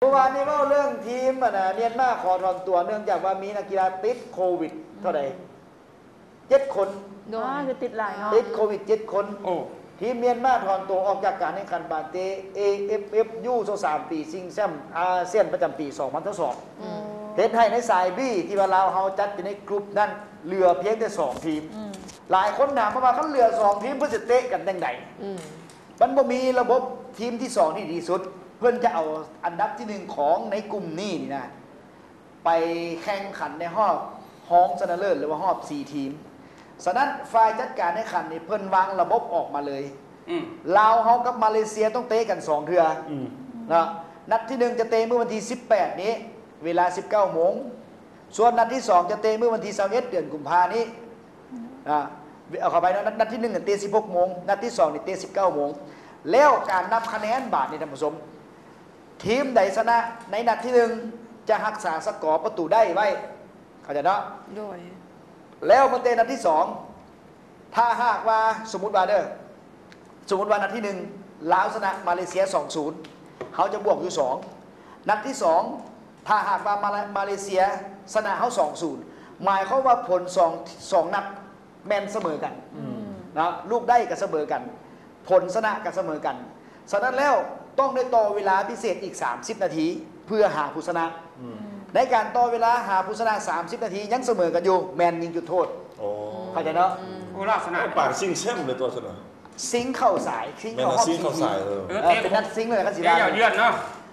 เมื่อวานนี้เว่าเรื่องทีมอะนะเมียนมาขอถอนตัวเนื่องจากว่ามีนักกีฬาติดโควิด เท่าไหร่เจ็ดคน โดอ๋อนคือติดหลายเนาะ ติดโควิดเจ็ดคนโอ้ ทีมเมียนมาถอนตัวออกจากการแข่งขันบาเต AFF ยูโซสามปีซิงแซมอาเซียนประจำปี2022อืมเทนไทยในสายบี้ที่ว่าเราวเฮาจัดอยู่ในกลุ่มนั้นเหลือเพียงแต่สองทีม อืม หลายคนถามมาว่าเขาเหลือสองทีมเพื่อจะเตะกันยังไง อืม มันบ่มีระบบทีมที่สองที่ดีสุด เพื่อนจะเอาอันดับที่หนึ่งของในกลุ่มนี้นี่นะไปแข่งขันในรอบห้องชนะเลิศหรือว่ารอบสี่ทีมฉะนั้นฝ่ายจัดการในขันนี่เพิ่นวางระบบออกมาเลยอืมลาวเฮากับมาเลเซียต้องเตะกันสองเทืออนะนัดที่หนึ่งจะเตะเมื่อวันที่ 18 นี้ เวลา 19โมงส่วนนัดที่สองจะเตะเมื่อวันที่21เดือนกุมภานี้นะเอาเข้าไปนะนัดนัดที่หนึ่งเนี่ยเตะ16โมงนัดที่สองเนี่ยเตะ19โมงแล้วการนับคะแนนบาทนี่ท่านผู้ชม ทีมใดชนะ ในนัดที่หนึ่งจะรักษาสกอร์ประตูได้ไว้ เข้าใจเนาะโดยแล้วมาเตะนัดที่สองถ้าหากว่าสมมติว่าเด้อสมมติว่านัดที่หนึ่งลาวชนะมาเลเซีย 2-0เขาจะบวกอยู่ 2 นัดที่สองถ้าหากว่ามาเลมาเลเซียชนะเขา2-0 หมายความว่าผล2 2นัดแมนเสมอกันนะลูกได้กับเสมอกัน ผลชนะกับเสมอกันฉะนั้นแล้ว ต้องได้ต่อเวลาพิเศษอีก 30 นาที เพื่อหาผู้ชนะ ในการต่อเวลาหาผู้ชนะ 30 นาที ยังเสมอกันอยู่แมนยิงจุดโทษโอ้เข้าใจเนาะโอ้ลักษณะปากซิ่งเข้มเลยตัวสนอซิงค์เข้าสายซิงค์แม่นเข้าว่าห้องซิ่งเข้าสายเออเออเออเตะเป็นนัดซิงค์เลยคันสีเตะดาเยาวเยือนเนาะ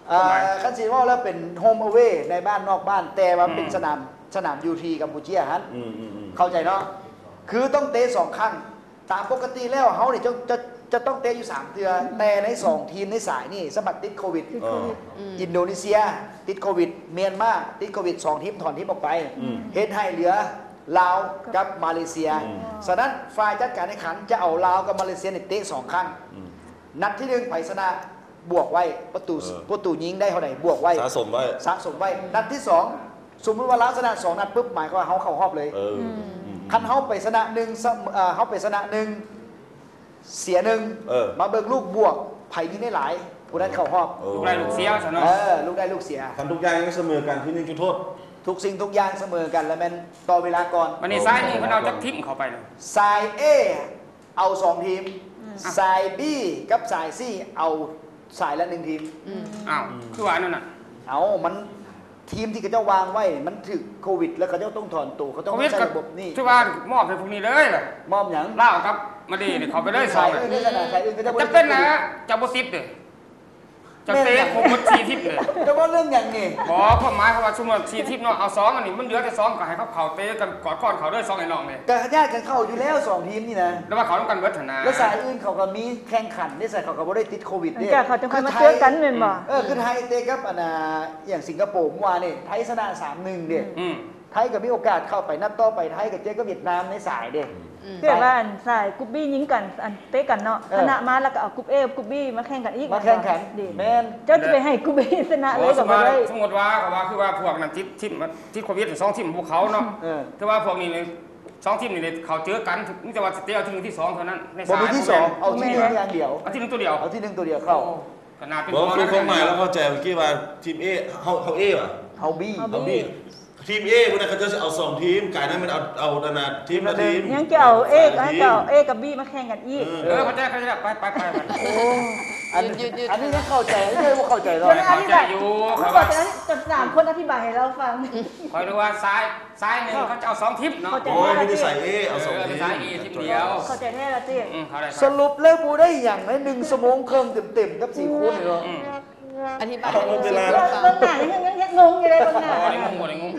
เอ่อคันสีว่าแล้วเป็นโฮมอเวในบ้านนอกบ้านแต่ว่าเป็นอืมสนามสนามยูทีกัมพูเชียฮันอืมอืมอืมเข้าใจเนาะคือต้องเตะสองครั้ง ตามปกติแล้วเขาเนี่ยจะจะจะต้องเตะอยู่ 3เดือนแต่ใน 2 ทีมในสายนี่สมัครติดโควิดติดโควิดอินโดนีเซีย ติดโควิด เมียนมาติดโควิด 2 ทีมถอนทีมออกไปอืมเฮ็ดให้เหลือลาวกับมาเลเซียอืม ฉะนั้นฝ่ายจัดการแข่งขันจะเอาลาวกับมาเลเซียในเตะสองครั้ง อืม นัดที่หนึ่งไปชนะบวกไว้ประตูเออ ประตูยิงได้เท่าไหร่บวกไว้สะสมไว้สะสมไว้ นัดที่สองสมมติว่าลาวชนะสองนัดปุ๊บหมายความว่าเขาเข้ารอบเลย เอออมอืม คันเขาไปชนะหนึ่งเสมอเอ่อเขาไปชนะหนึ่งเสียหนึ่งเออ มาเบิกลูกบวกไผ่ยิงได้หลายผู้นั้นเข้ารอบเออลูกได้ลูกเสียวซะเนาะเออลูกได้ลูกเสียทำทุกอย่างยังเสมอกันที่นี่จุดโทษ ทุกสิ่งทุกอย่างเสมอกันแล้วแมันต่อเวลาก่อนวันนี้ซ้ายนี่เขาเอาจักทิมเข้าไปเลยสาย A เอาสองทีมสาย B กับสาย C เอาสายละหนึ่งทีม อ้าวคือว่าอันนั่นน่ะ เอามัน ทีมที่เขาเจ้าวางไว้มันถึกโควิด แล้วเขาเจ้าต้องถอนตัวเขาต้องโควิดใช้กับระบบนี่ที่ว่ามอบให้พวกนี้เลยล่ะมอบหยังเล่าวครับมาดีนี่เขาไปเลยสอสางยเลยอื่นก็จะสายอื่นก็จะบ่จะได้เป็นนะจะบ่ซิบเลย จะเตะผมบ่ซีทิปเลยแต่ว่าเรื่องอย่างนี้บอกความหมายเขาว่าชุมว่าซีทิปเนาะเอาสองอันนี้มันเหลือแต่สองก็ให้เขาเข่าเตะกันกอดก้อนเขาด้วยสองไอ้น้องเลยกระญาติกันเข้าอยู่แล้วสองทีมนี่นะแล้วว่าเขาต้องกันเบิดเถอะนะแล้วสายอื่นเขาก็มีแข่งขันได้สายเขาก็บ่ได้ติดโควิดหลังเนี่ยจากเขาจะค่อยมาเจอกันเป็นบ่เออคือไทยเตะกับอันน่ะอย่างสิงคโปร์เมื่อวานนี่ไทยชนะสามหนึ่งเด็อืม ไทยก็มีโอกาสเข้าไปนัดต่อไปไทยกับเจอกับเวียดนามในสายเด้เพื่อว่าอันสายกรุ๊ปบี้ยิงกันอันเตะกันเนาะเออชนะมาแล้วก็เอากรุ๊ปเอกรุ๊ปบี้มาแข่งกันอีกมาแข่งขันดีแมนเจ้าจะไปให้กรุ๊ปบี้ชนะเลยสก็มมบ่ติได้สมมติว่าเขาว่าคือว่าพวกนั้นทิปทิปทิปโควิดสองทิปพวกเขาเนาะเออคือว่าพวกนี้เนี่ยสองทีมนี่เนี่ยเขาเจอกันถึงแต่ว่าสเตลที่หนึ่งที่สองเท่านั้นในบอสายลที่สองเอาที่หนึ่งอย่างเดียวเอาที่หนึ่งตัวเดียวเอาที่หนึ่งตัวเดียวเข้าขนาดเป็นบอกคือความหมายแล้วก็เข้าใจเมื่อกี้ว่าทีมเอเขาเขาเอป่ะเอาบี้เอาเอาบี ทีมเอพวกนั้นเขาจะเอาสองทีมกายนั้นมันเอาเอานานาทีมละทีมยังจะเอาเอกให้เจ้าเอกกับบี้มาแข่งกันอีกเออเขาใจเขาใจไปไปไปไปอันอันนี้ไม่เข้าใจไม่ใช่ว่าเข้าใจหรอกเขาใจอยู่เขาเขาบอว่ากจะนั้นจนสามคนอธิบายให้เราฟังคอยดูว่าซ้ายซ้ายหนึ่งเขาจะเอาสองทิปเนาะเข้าใจโอ้ยไม่ได้ใส่เอเอาสองทีมซ้ายเอทีมเดียวเข้าใจแน่ละเจ๊อืมเขาได้สรุปแล้วบูได้อย่างไรหนึ่งสมงเครื่องเต็มๆกับสี่คูณเลยเหรออืมอธิบายเอาเวลาเบื้องหน้ายังยังยังงงอยู่เลยเบื้องหน้าโอ้ยงงหมดเลยงง